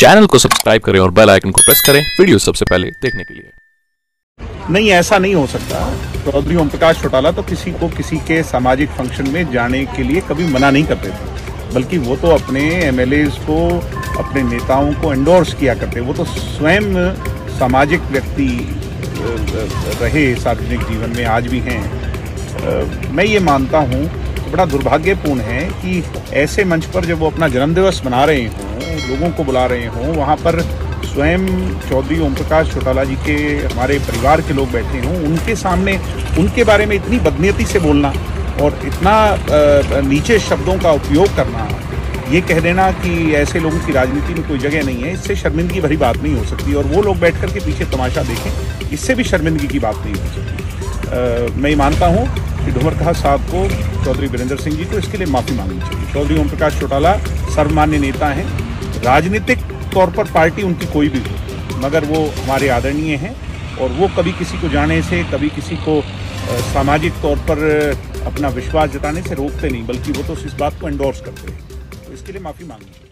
Channel को subscribe करें और बेल आइकन को प्रेस करें वीडियो सबसे पहले देखने के लिए। नहीं, ऐसा नहीं हो सकता। चौधरी ओम प्रकाश चौटाला तो किसी को किसी के सामाजिक फ़ंक्शन में जाने के लिए कभी मना नहीं करते थे। बल्कि वो तो अपने एमएलए को, अपने नेताओं को एंडोर्स किया करते। वो तो स्वयं सामाजिक व्यक्ति रहे सार्वजनिक जीवन में, आज भी हैं। मैं ये मानता हूँ, बड़ा दुर्भाग्यपूर्ण है कि ऐसे मंच पर जब वो अपना जन्मदिवस मना रहे हों लोगों को बुला रहे हों, वहाँ पर स्वयं चौधरी ओम प्रकाश चौटाला जी के, हमारे परिवार के लोग बैठे हों, उनके सामने, उनके बारे में इतनी बदनीयती से बोलना और इतना नीचे शब्दों का उपयोग करना, ये कह देना कि ऐसे लोगों की राजनीति में कोई जगह नहीं है, इससे शर्मिंदगी भरी बात नहीं हो सकती और वो लोग बैठ कर के पीछे तमाशा देखें, इससे भी शर्मिंदगी की बात नहीं हो सकती। मैं मानता हूँ कि ढूमर कहा साहब को, चौधरी वीरेंद्र सिंह जी को इसके लिए माफ़ी मांगनी चाहिए। चौधरी ओम प्रकाश चौटाला सर्वमान्य नेता हैं राजनीतिक तौर पर पार्टी उनकी कोई भी हो, मगर वो हमारे आदरणीय हैं और वो कभी किसी को जाने से, कभी किसी को सामाजिक तौर पर अपना विश्वास जताने से रोकते नहीं, बल्कि वो तो इस बात को एंडोर्स करते हैं। तो इसके लिए माफ़ी मांगनी